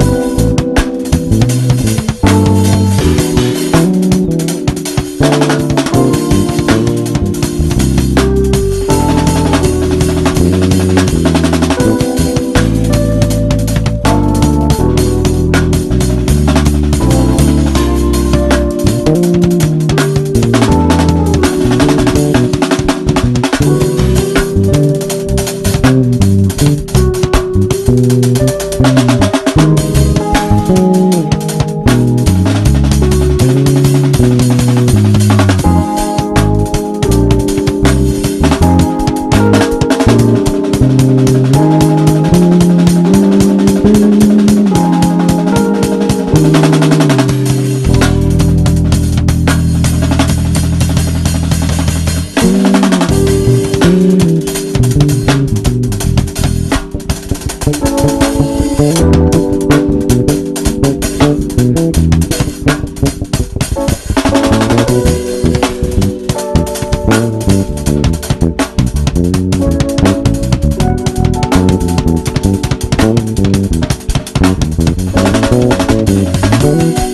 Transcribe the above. Thank you. Thank